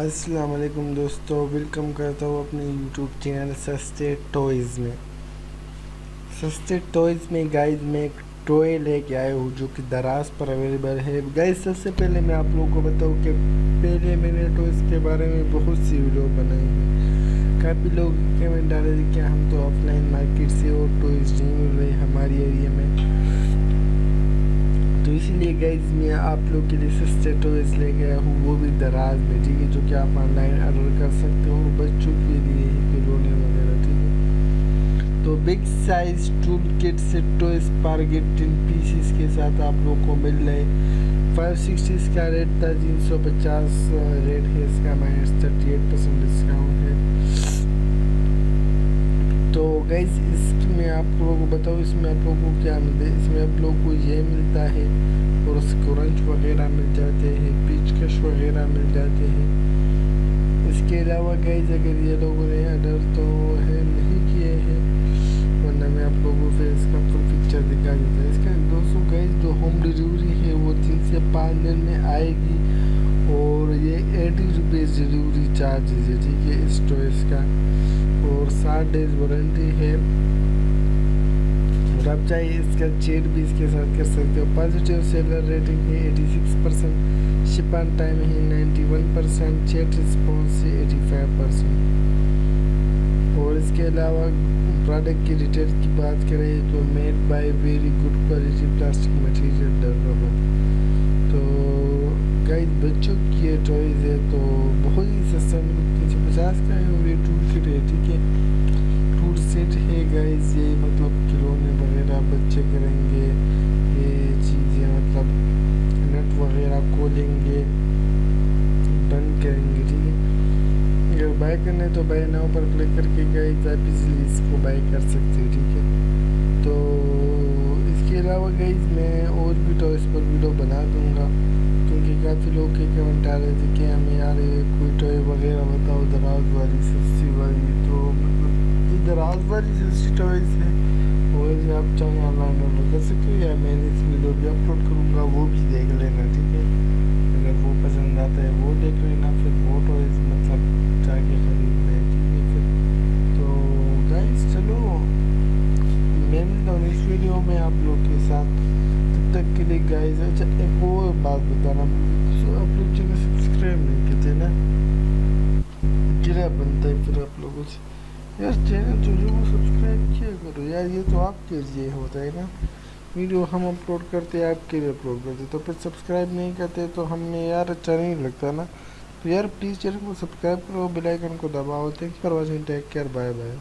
अस्सलाम वालेकुम दोस्तों वेलकम करता हूँ अपने यूट्यूब चैनल सस्ते टॉयज़ में। सस्ते टॉयज़ में गाइस में एक टॉय लेके आया हूँ जो कि दराज पर अवेलेबल है। गाइस सबसे पहले मैं आप लोगों को बताऊँ कि पहले मैंने टॉयज़ के बारे में बहुत सी वीडियो बनाई है। काफ़ी लोग कमेंट डाले कि हम तो ऑफलाइन मार्केट से और टॉयज़ नहीं गाइज़ मैं आप लोग के लिए सस्ते टॉयस ले गया हूँ, वो भी दराज में, ठीक है, जो कि आप ऑनलाइन ऑर्डर कर सकते हो, बच्चों के लिए ही खिलौने वगैरह ठीक है। तो बिग साइज़ टूल किट से टॉयस पारगेट टिन पीसीस के साथ आप लोग को मिल रहे फाइव सिक्सटी इसका रेट था, तीन सौ पचास रेट है इसका। तो गैस इसमें आप लोगों को बताओ इसमें आप लोगों को क्या मिलता है? इसमें आप लोगों को ये मिलता है, और स्क्रंच वगैरह मिल जाते हैं पिचकश वगैरह मिल जाते हैं। इसके अलावा गैस अगर ये लोगों ने ऑर्डर तो है, नहीं किए हैं, वरना मैं आप लोगों को इसका फुल पिक्चर दिखा देता है। इसका दोस्तों गैस जो होम डिलीवरी है, वो तीन से पाँच दिन में आएगी, और ये एटी रुपीज़ डिलीवरी चार्ज है, ठीक है? इस टॉयस का और सात डेज़ वारंटी है। और आप चाहे इसका चेट भी इसके साथ कर सकते हो। पॉजिटिव सेलर रेटिंग है 86 परसेंट शिप ऑन टाइम है 91 परसेंट चेट रिस्पॉन्स है 85 परसेंट और इसके अलावा प्रोडक्ट की डिटेल की बात करें तो made by very good quality plastic material developer तो गाइस बच्चों की ये टॉयज़ है तो बहुत ही सस्ता मतलब तीन सौ पचास का है और ये टूल किट है, ठीक है? टूल सेट है गाइस ये मतलब खिलौने वगैरह बच्चे करेंगे, ये चीज़ें मतलब नट वगैरह खोलेंगे बंद करेंगे, ठीक है? अगर बाय करना है तो बाय नाव पर क्लिक करके गाइस आप इजीली इसको बाय कर सकते हो, ठीक है? तो इसके अलावा गई मैं और भी टॉयज़ पर वीडियो बना दूँगा। काफ़ी लोग के कमेंट आ रहे थे कि हमें यार ये कोई टॉय वगैरह बताओ, दराज वाली सस्ती वाली तो मतलब ये दराज वाली सस्ती टॉयज़ है। और जो आप चाहें ऑनलाइन ऑर्डर कर सकते हो, या मैंने इस वीडियो भी अपलोड करूँगा, वो भी देख लेना, ठीक है? अगर वो पसंद आता है, वो देख लेना, फिर वो टॉयज़ मतलब जाके खरीद लें ठीक है? फिर तो गाइस चलो। मैं मिलता हूँ इस वीडियो में आप लोग के साथ। तक के लिए गाइस अच्छा एक और बात बताना। सो आप लोग चैनल सब्सक्राइब नहीं करते ना, गिरा बनता है फिर आप लोगों से। यार, चैनल जो जो वो सब्सक्राइब किया करो। यार, ये तो आपके लिए होता है ना। वीडियो हम अपलोड करते हैं, आपके लिए अपलोड करते तो फिर सब्सक्राइब नहीं करते तो हमें यार अच्छा नहीं लगता ना। तो यार प्लीज़ चैनल को सब्सक्राइब करो बेल आइकन को दबाओ। Thanks for watching take care bye bye